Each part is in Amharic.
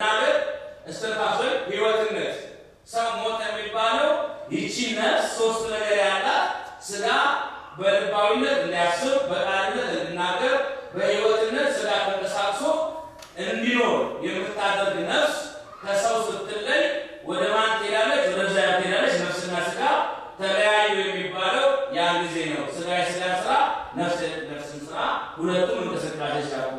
እግዚአብሔር እስተታሶይ ህይወትነት ሰው ሞተ የሚባለው ይቺ ነፍስ ሶስት ነገር ያላት ስጋ በልባዊነት እንዲያስብ፣ በቃልነት እንዲናገር፣ በህይወትነት ስጋ ተንቀሳቅሶ እንዲኖር የምታደርግ ነፍስ ከሰው ስትለይ ወደ ማን ትሄዳለች? ወደ እግዚአብሔር ትሄዳለች። ነፍስና ስጋ ተለያዩ የሚባለው ያን ጊዜ ነው። ስጋ የስጋ ስራ፣ ነፍስ ነፍስን ስራ፣ ሁለቱም እንቅስቃሴ ሲያቁ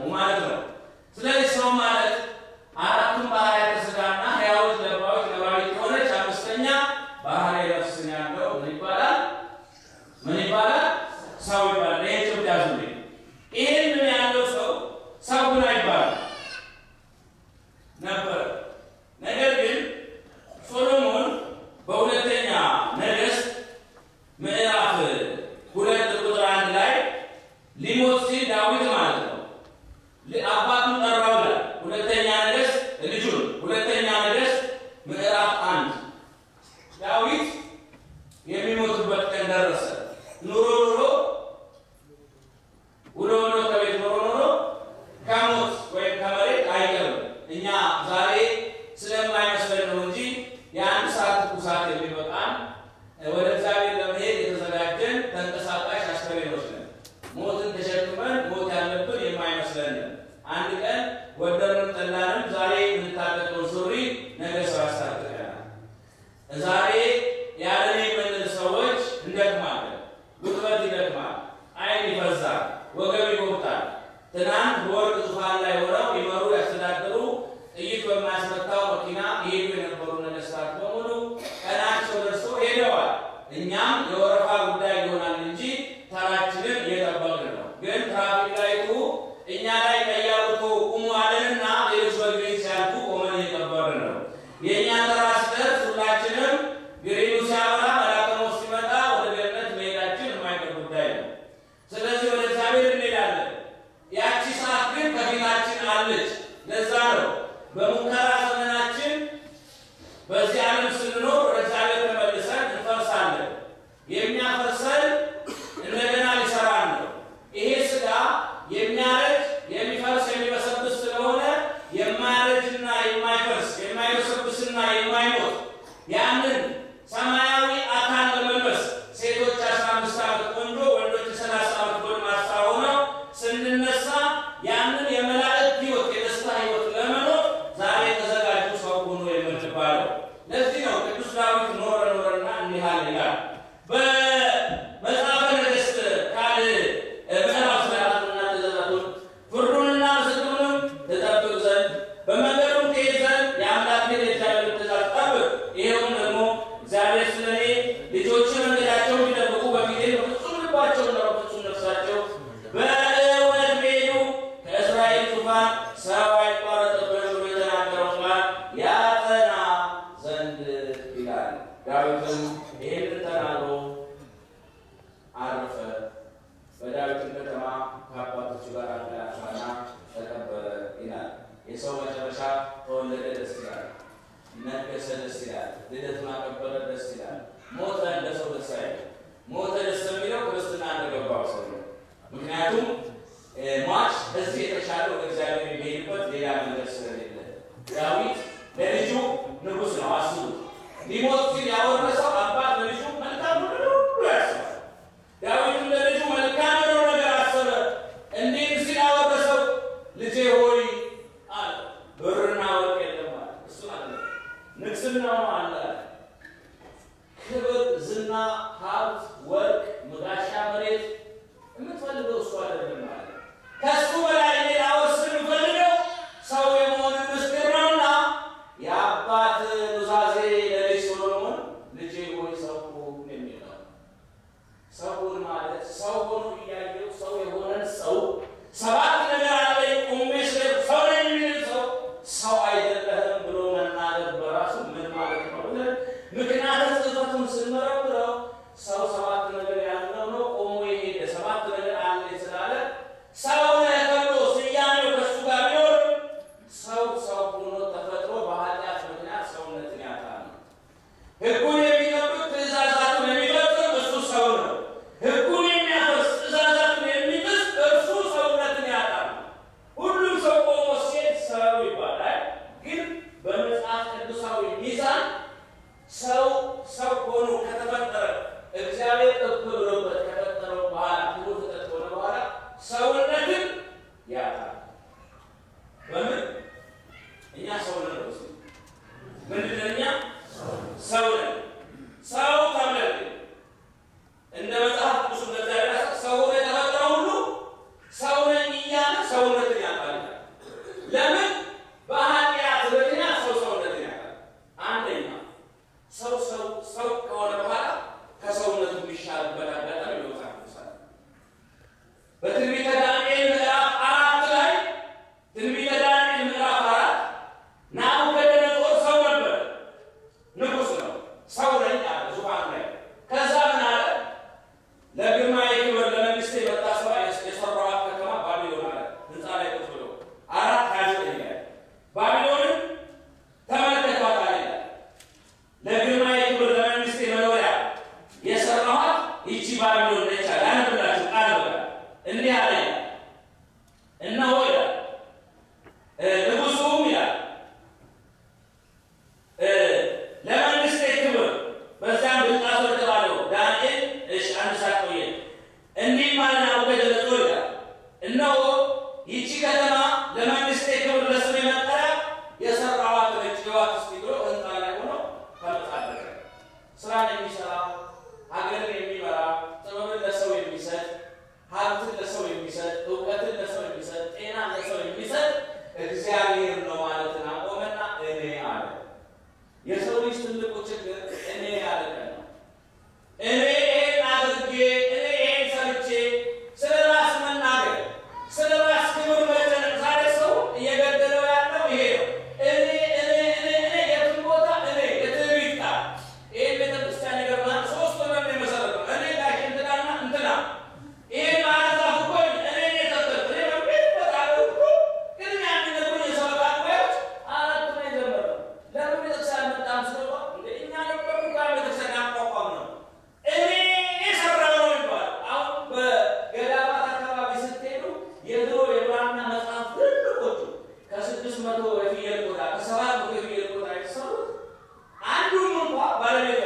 ዳዊት ለልጁ ንጉስ ነው። አስቡ ሊሞት ሲል ያወረሰው አባት ለልጁ መልካም ሁሉ ያስባል። ዳዊትም ለልጁ መልካም የሆነው ነገር አሰበ። እንዲህም ሲል አወረሰው፣ ልጄ ሆይ አለ ብርና ወርቅ የለም አለ። እሱ አለ ንግስናው አለ ክብር፣ ዝና፣ ሀብት፣ ወርቅ፣ መጋሻ፣ መሬት የምትፈልገው እሱ አይደለም አለ ከሱ በላይ ስድስት መቶ የፍየል ቆዳ ከሰባት መቶ የፍየል ቆዳ የተሰሩት አንዱም እንኳ ባለቤት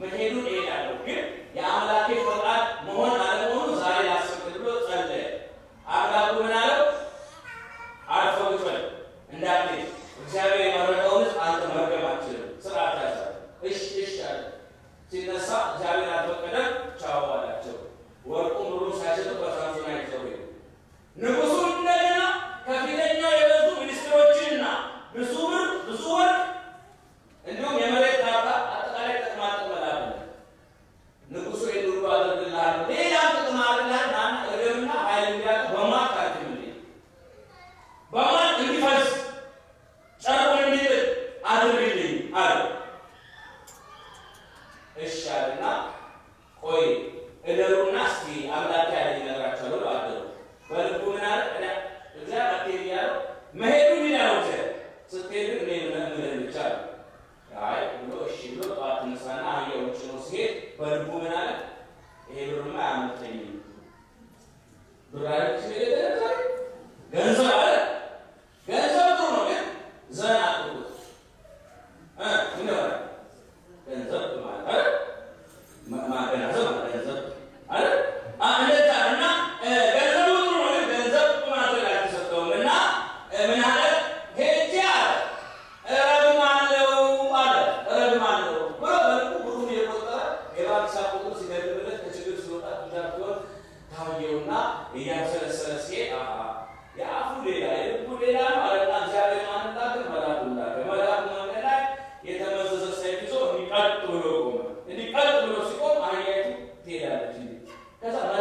መሄዱን እሄዳለሁ፣ ግን የአምላኬ ፈቃድ መሆን እንዲ ከዛ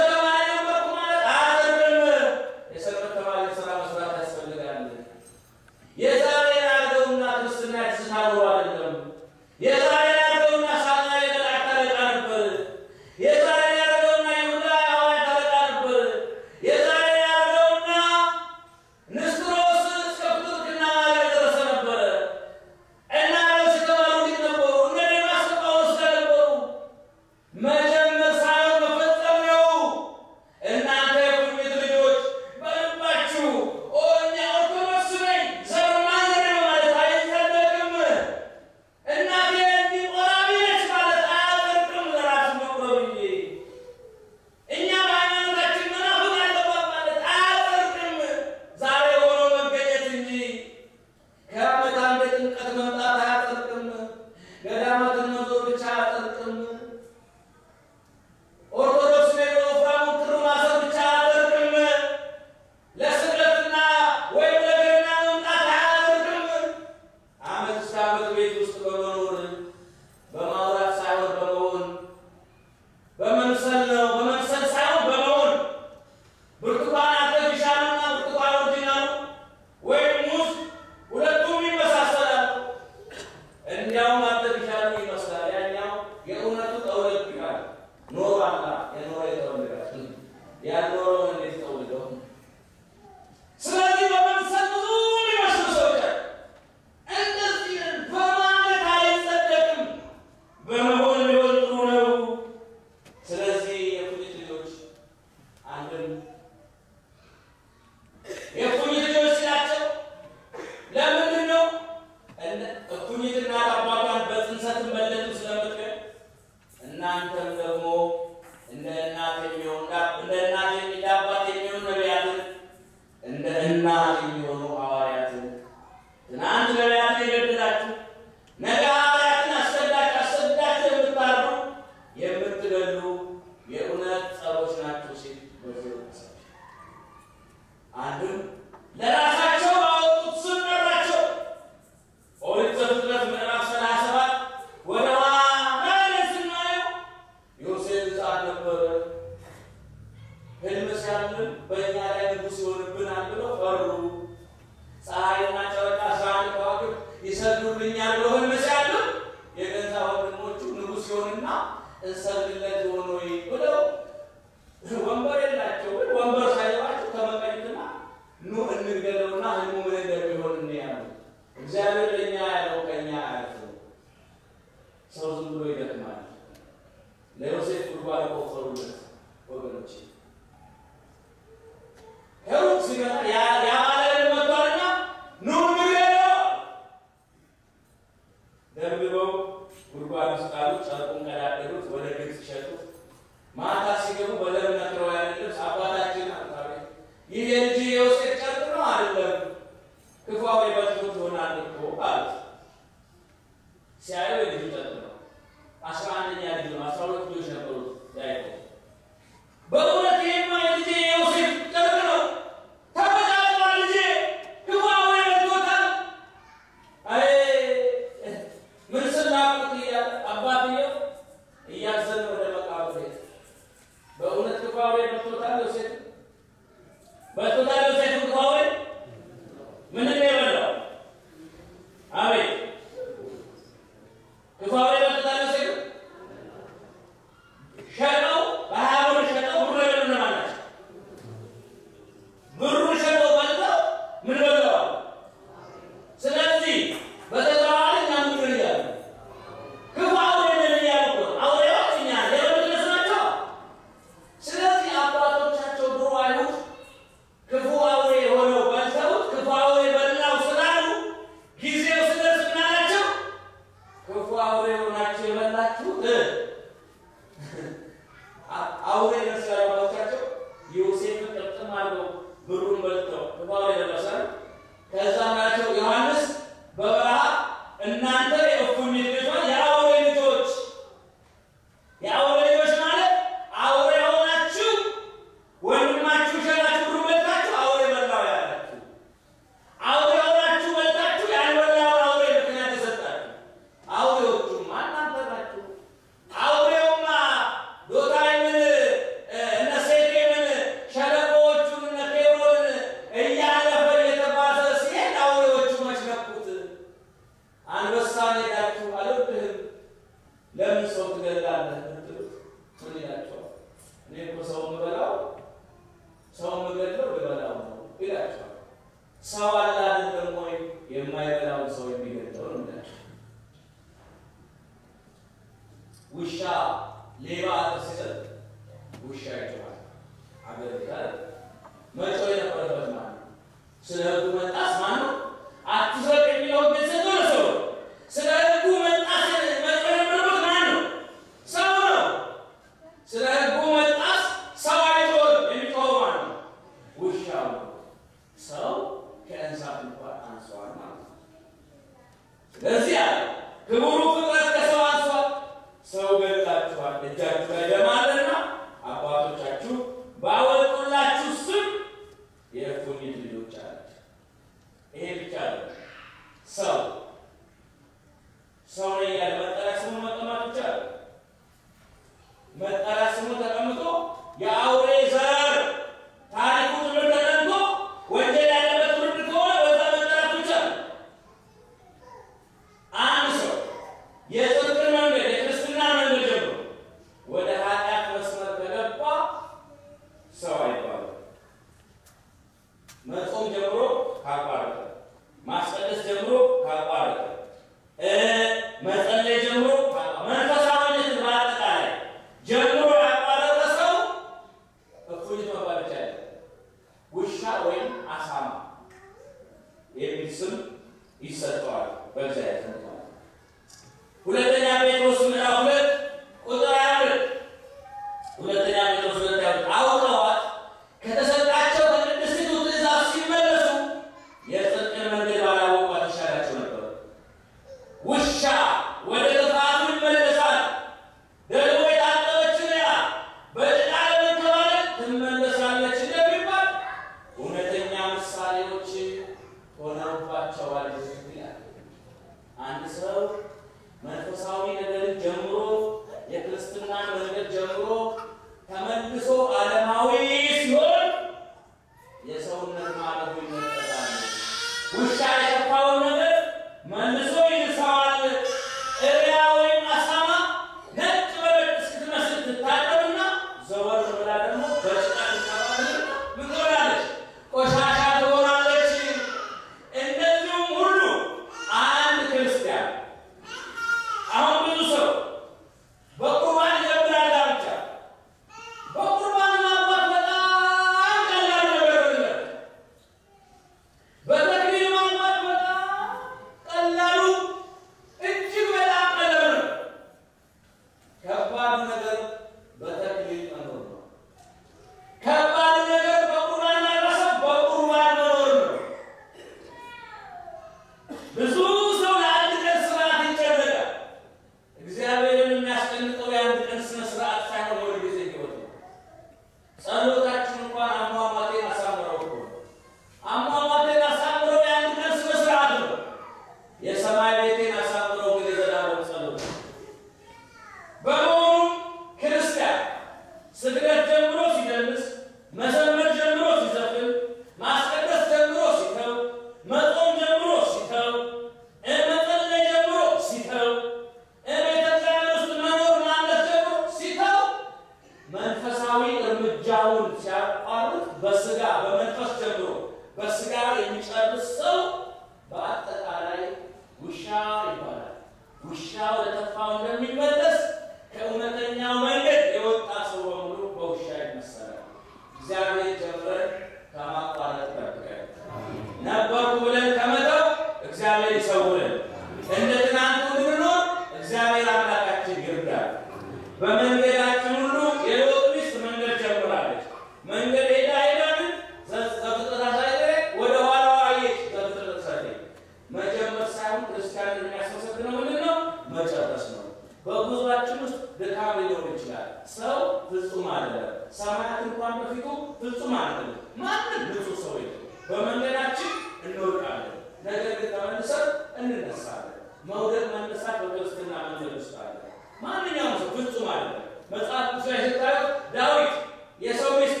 የሚያስመሰግነው ምንድን ነው? መጨረስ ነው። በጉዟችን ውስጥ ድካም ሊኖር ይችላል። ሰው ፍጹም አይደለም። ሰማያት እንኳን በፊቱ ፍጹም አይደለም። ማንም ንጹሕ ሰው የለም። በመንገዳችን እንወድቃለን፣ ነገር ግን ተመልሰን እንነሳለን። መውደቅ መነሳት በክርስትና መንገድ ውስጥ አለ። ማንኛውም ሰው ፍጹም አይደለም። መጽሐፍ ቅዱስ ላይ ስታዩት ዳዊት የሰው ሚስት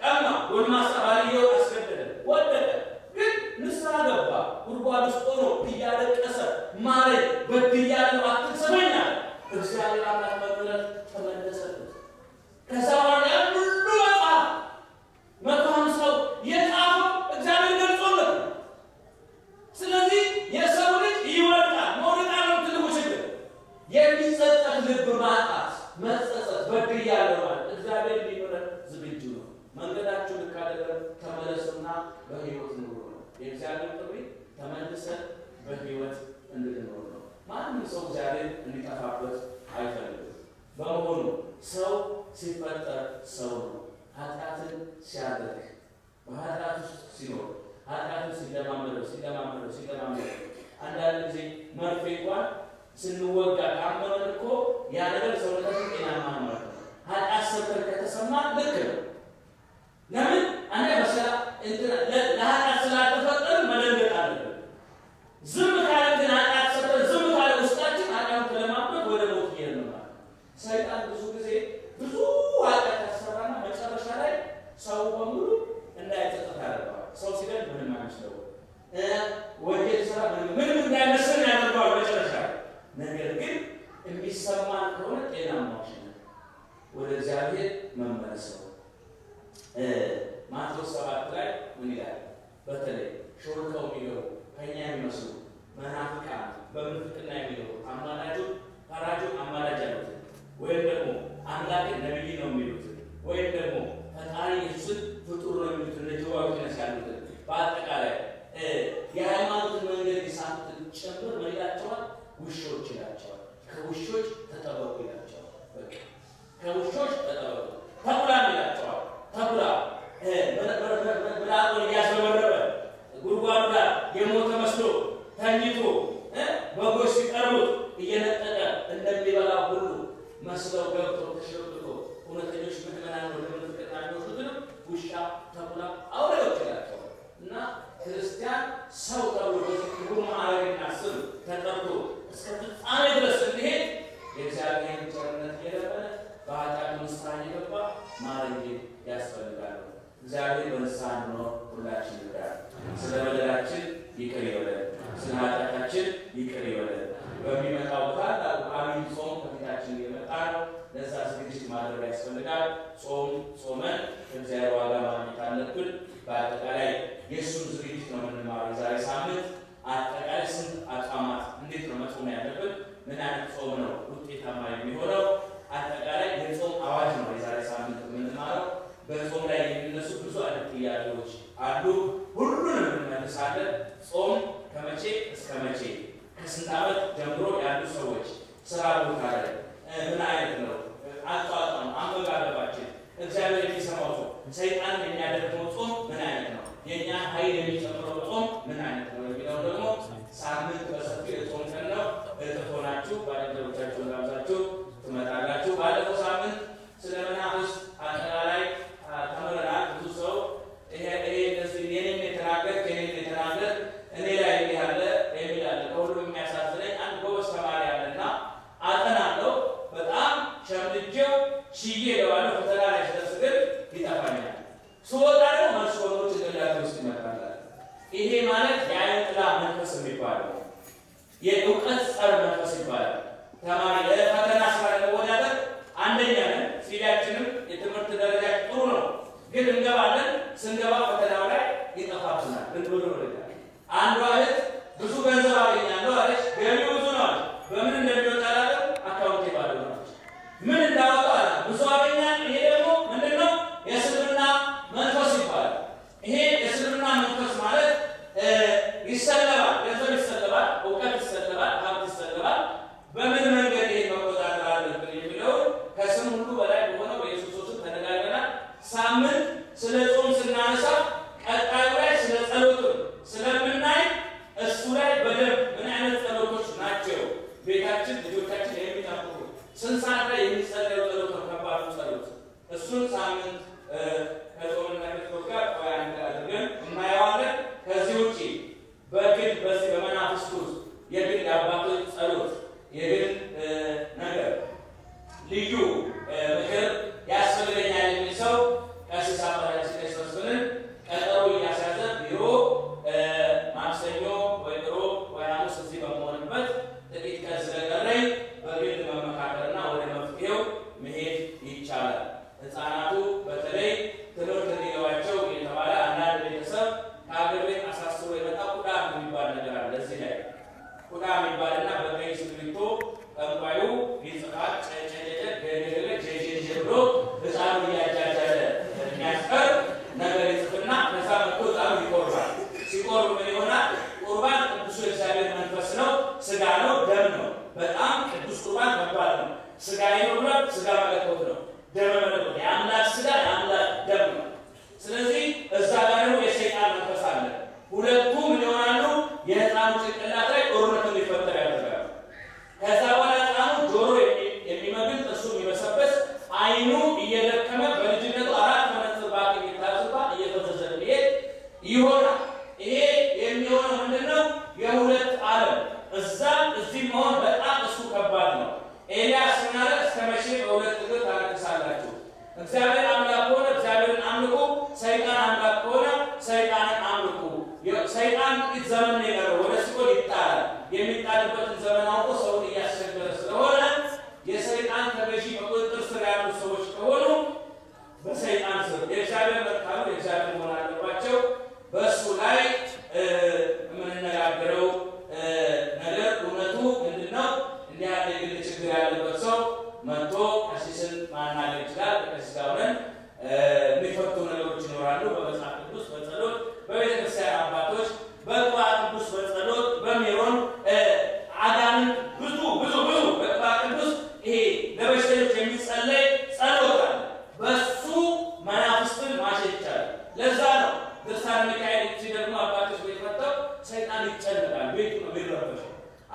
ቀማ፣ ጎልማሳ ባልየው አስገደደ፣ ወደቀ። ግን ንስሐ ገባ። ጉድጓድ ውስጥ ሆኖ እያለቀሰ ማረኝ፣ በድያለሁ፣ አትሰማኝ አለ። እግዚአብሔር አምላክ በምሕረት ተመለሰለት። ከዛ በኋላ ሁሉ መጽሐፍ መቶ ሃምሳው የጻፈው እግዚአብሔር ገልጾለት ስለዚህ የሰው ልጅ ይወድቃል። መውደቅ ነው ትልቁ ችግር። የሚጸጸት ልብ ማጣት፣ መጸጸት፣ በድያለሁ ማለት እግዚአብሔር ሊምረን ዝግጁ ነው። መንገዳችሁ ልክ አይደለም፣ ተመለሱና በሕይወት ኑሩ ነው የእግዚአብሔር ጥሪ። ተመልሰን በሕይወት እንድንኖር ነው። ማንም ሰው እግዚአብሔር እንዲጠፋበት አይፈልግም። በመሆኑ ሰው ሲፈጠር ሰው ነው። ኃጢአትን ሲያደርግ በኃጢአት ውስጥ ሲኖር ኃጢአትን ሲለማመደው ሲለማመደው ሲለማመደው አንዳንድ ጊዜ መርፌ እንኳን ስንወጋ ካመመን እኮ ያ ሰውነታችን ጤናማ ማለት ነው። ኃጢአት ሰርተን ከተሰማ ልክ ነው። ለምን አንዳ በስራ ለኃጢአት ስላልተፈጠርን መደንገጥ አለብን። ዝም ካለ ግን ኃጢአት ሰርተን ዝም ካለ ውስጣችን ኃጢአት ተለማመድ ወደ ሞት እየሄድን ነው ማለት ነው። ሰይጣን ብዙ ጊዜ ብዙ ኃጢአት ያሰራና መጨረሻ ላይ ሰው በሙሉ እንዳይጸጸት ያደርገዋል። ሰው ሲገል ምንም አይመስለው ወንጀል ስራ ምንም እንዳይመስል ያደርገዋል መጨረሻ ነገር ግን የሚሰማን ከሆነ ጤናማዎች ነን። ወደ እግዚአብሔር መመለስ ነው። ማቴዎስ ሰባት ላይ ምን ይላል? በተለይ ሾልከው የሚገቡ ከኛ የሚመስሉ መናፍቃን በምንፍቅና የሚገቡ አማላጁ ፈራጁ አማላጅ ያሉት ወይም ደግሞ ነቢይ ነው የሚሉት ወይም ደግሞ ፈጣሪ ኢየሱስን ፍጡር ነው የሚሉት እነ Jehovah Witness ያሉትን በአጠቃላይ የሃይማኖትን መንገድ የሳቱትን ጭምር ምን ይላቸዋል? ውሾች ይላቸዋል። ከውሾች ተጠበቁ ይላቸዋል። ከውሾች ተጠበቁ። ተኩላም ይላቸዋል። ተኩላ ምናምን እያስበረበ ጉድጓዱ ጋር የሞተ መስሎ ተኝቶ በጎች ሲቀርቡት እየነጠቀ እንደሚበላ ሁሉ መስለው ገብቶ ተሸብቶ እውነተኞች ምዕመናን ወደ የሚወስዱትንም ውሻ፣ ተኩላ፣ አውሬዎች ይላቸዋል እና ክርስቲያን ሰው ተብሎ ክቡር ማዕረግና ስም ተጠርቶ እስከ ፍጻሜ ድረስ እንዲሄድ የእግዚአብሔር ቸርነት እየለመነ በኃጢአት ንስሐ እየገባ ማረግ ያስፈልጋል። እግዚአብሔር በንስሐ እንድኖር ሁላችን ይርዳል። ስለ በደላችን ይቅር ይበለን፣ ስለ ኃጢአታችን ይቅር ይበለን። በሚመጣው ታላቁ አብይ ጾም ከፊታችን እየመጣ ነው። ለዛ ዝግጅት ማድረግ ያስፈልጋል። ጾም ጾመን ከእግዚአብሔር ዋጋ ማግኘት አለብን። በአጠቃላይ የእሱን ዝግጅት ነው የምንማረው። የዛሬ ሳምንት አጠቃላይ ስንት አቋማት እንዴት ነው መጾም ያለብን? ምን አይነት ጾም ነው ውጤታማ የሚሆነው? አጠቃላይ የጾም አዋጅ ነው የዛሬ ሳምንት የምንማረው። በጾም ላይ የሚነሱ ብዙ አይነት ጥያቄዎች አሉ። ሁሉንም እንመልሳለን። ጾም ከመቼ እስከ መቼ፣ ከስንት ዓመት ጀምሮ ያሉ ሰዎች ስራ ቦታ ላይ ምን አይነት ነው አጧጧም፣ አመጋገባችን፣ እግዚአብሔር የሚሰማው ጾም፣ ሰይጣን የሚያደርገው ጾም ምን አይነት ነው፣ የእኛ ኃይል የሚጨምረው ጾም ምን አይነት ነው? የሚለው ደግሞ ሳምንት በሰፊው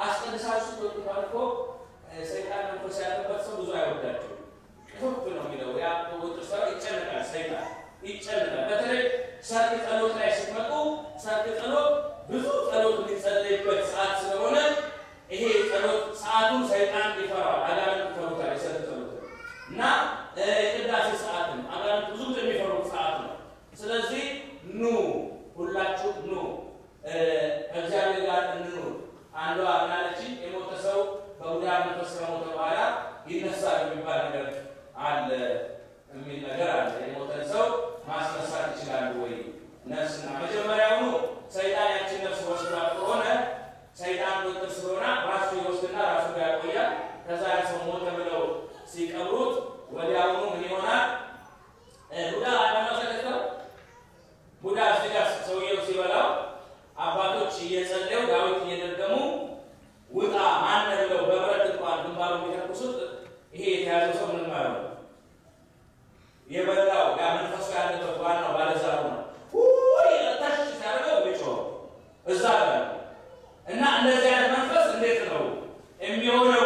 አስቀድሳችሁ ወጡ ባልኮ ሰይጣን መንፈስ ያለበት ሰው ብዙ አይወዳቸው ክፍ ነው የሚለው ያ ወጡ ሰው ይጨነቃል። ሰይጣን ይጨነቃል። በተለይ ሰርክ ጸሎት ላይ ሲመጡ ሰርክ ጸሎት ብዙ ጸሎት የሚጸለይበት ሰዓት ስለሆነ ይሄ ጸሎት ሰዓቱን ሰይጣን ይፈራዋል። አጋንንት ይፈሩታል። የሰርክ ጸሎት እና ቅዳሴ ሰዓት ነው። አጋንንት ብዙ የሚፈሩት ሰዓት ነው። ስለዚህ ኑ ሁላችሁ ኑ እግዚአብሔር ጋር እንኑር አንዷ ምናለችን የሞተ ሰው በቡድሃ መንፈስ ከሞተ በኋላ ይነሳል የሚባል ነገር አለ የሚል ነገር አለ። የሞተን ሰው ማስነሳት ይችላሉ ወይ? ነፍስና መጀመሪያውኑ ሰይጣን ያችን ነፍስ ወስዳ ከሆነ ሰይጣን ቁጥር ስለሆነ ራሱ ይወስድና ራሱ ጋር ያቆያል። ከዛ ሰው ሞተ ብለው ሲቀብሩት ወዲያውኑ ምን ይሆናል? ቡዳ አለማሰለተው ቡዳ ሲጋ ሰውየው ሲበላው አባቶች እየጸለዩ ዳዊት እየደገሙ ውጣ ማነ ብለው በብረት እንኳን ግንባሩ ቢተኩሱት ይሄ የተያዘው ሰው ምንም አይሆንም። የበላው ያ መንፈሱ ያለበት ዋናው ባለዛሩ ነው። ታሽ ሲያደርገው ልጮ እዛ እና እንደዚህ አይነት መንፈስ እንዴት ነው የሚሆነው?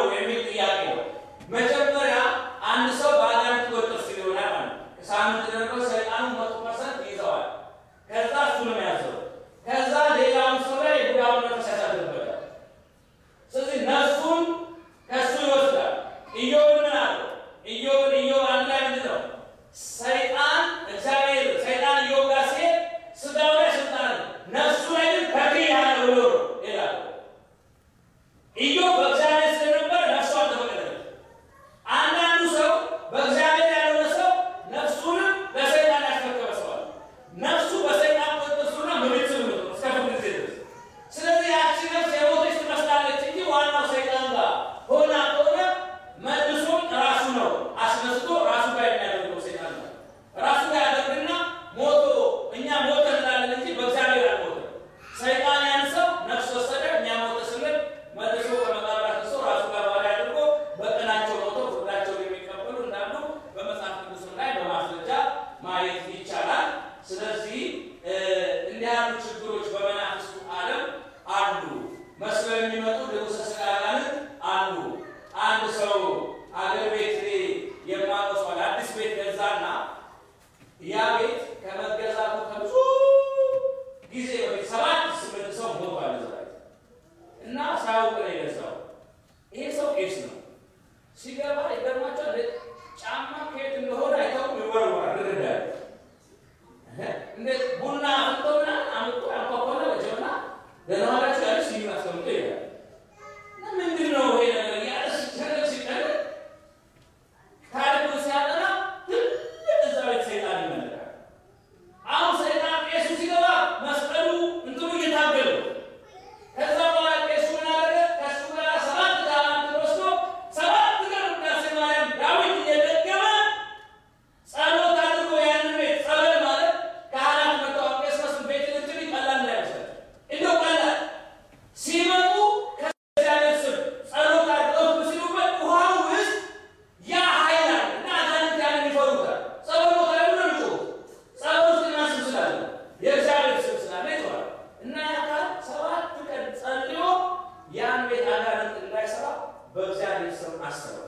በእግዚአብሔር ስም አስበው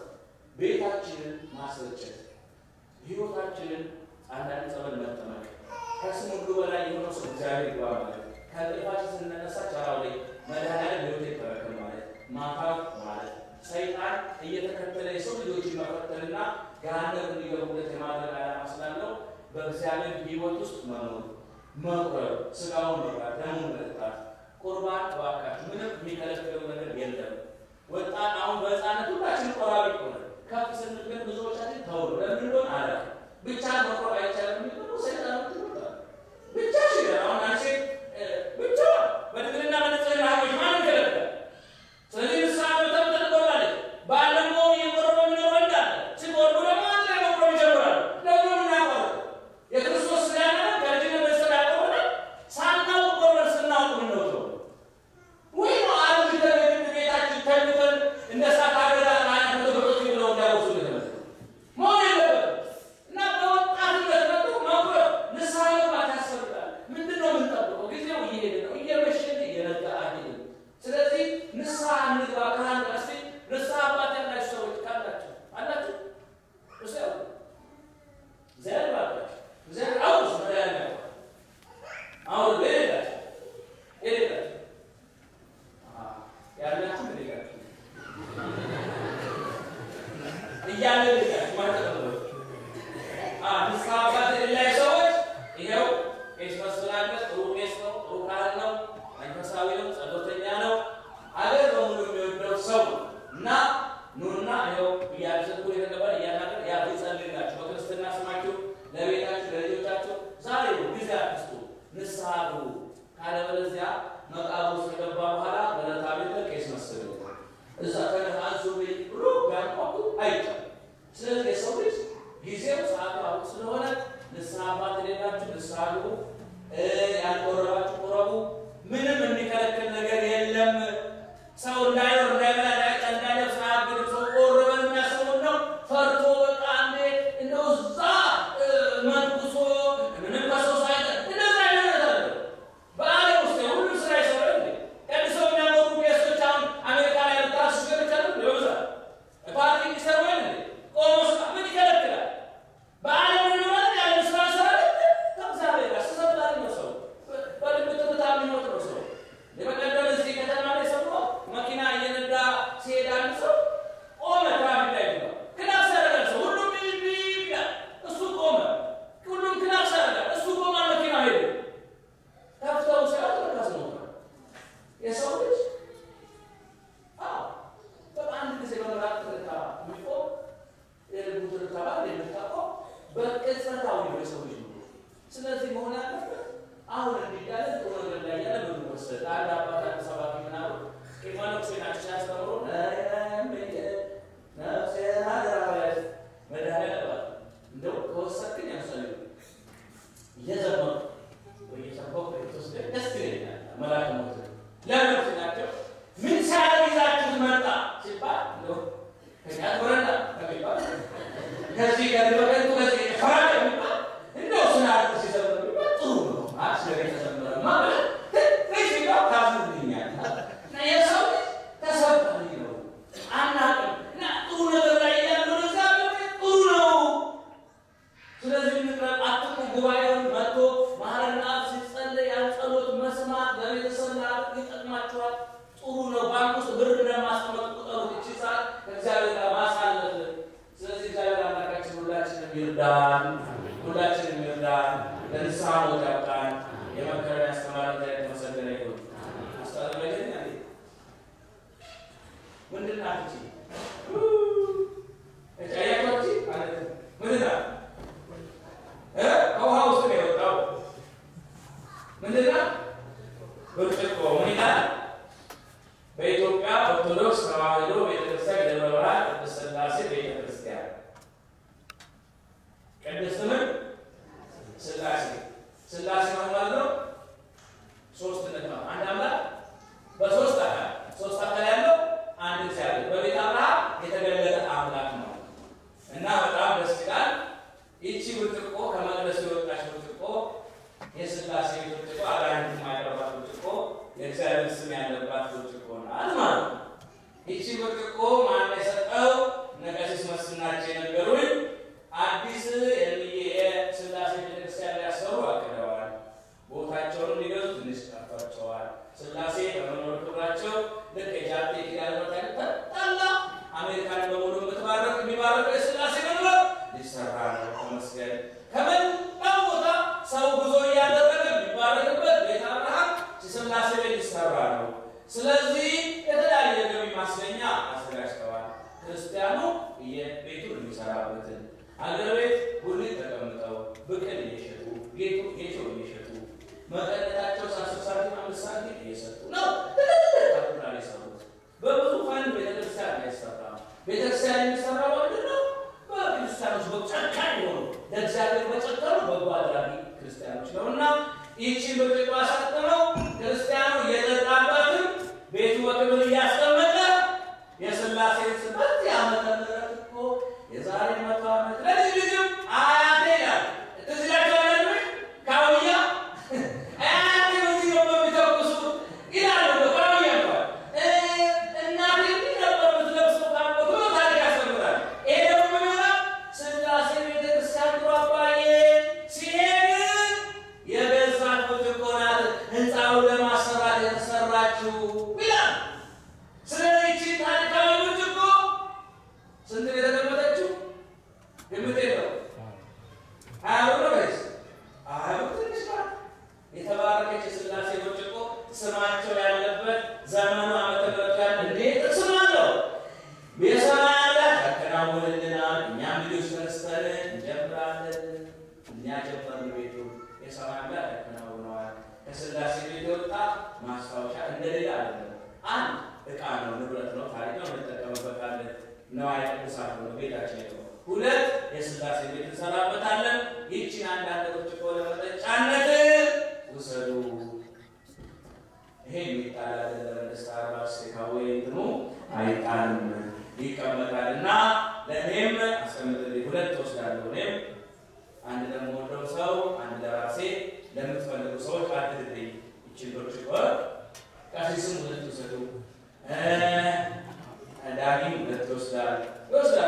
ቤታችንን ማስረጨት ህይወታችንን አንዳንድ ጸበል መጠመቅ ከስም ሁሉ በላይ የሆነው ሰው እግዚአብሔር ይግባ ማለት ስንነሳ ጨራው ላይ መድኃኒዓለም ህይወት ይበረከል ማለት ማፋፍ ማለት ሰይጣን እየተከተለ የሰው ልጆች መፈተልና ገሃነም እንዲገቡበት የማድረግ ዓላማ ስላለው በእግዚአብሔር ህይወት ውስጥ መኖር መቁረብ፣ ስጋውን መብላት፣ ደሙን መጠጣት ቁርባን እባካችሁ ምንም የሚከለክለው ነገር የለም። ወጣን። አሁን በህፃነት ሁላችን ቆራቢ ሆነ ከፍ ስንል ግን ብዙዎቻችን ተው ለምን እንደሆነ አላ ብቻ መቆም አይቻልም የሚለው ብቻ ሽገር። አሁን አንቺ ብቻ በድግሪ But ቀሲስም ሁለት ውሰዱ። ዳጊም ሁለት ይወስዳል ይወስዳል።